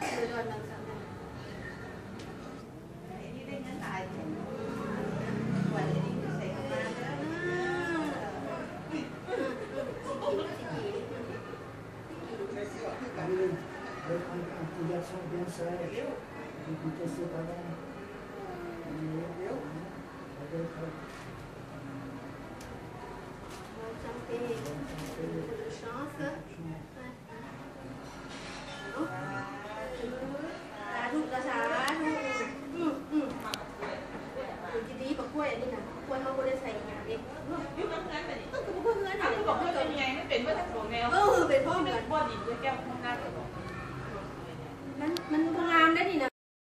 không rồi rồi làm sao nào Thank you. Quay không có để xài nhà đi ยุคนั้นนั้นแต่นี่ก็คือเพื่อนเพื่อนถามเขาบอกเพื่อนเป็นยังไงไม่เป็นเพื่อนทั้งสองแนวเออเป็นพ่อเหมืเพื่ออนนบ้านดินด้วยแก้วข้างหน้าเลยบอก